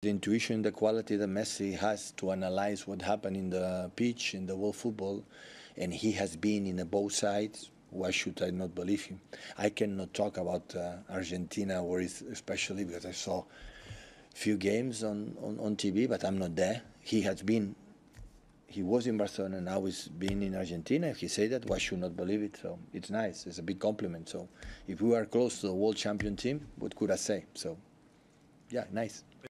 The intuition, the quality that Messi has to analyze what happened in the pitch, in the world football, and he has been in both sides. Why should I not believe him? I cannot talk about uh, Argentina, or especially because I saw few games on, on, on TV, but I'm not there. He has been, he was in Barcelona, now he's been in Argentina. If he said that, why should not believe it? So it's nice. It's a big compliment. So if we are close to the world champion team, what could I say? So, yeah, nice.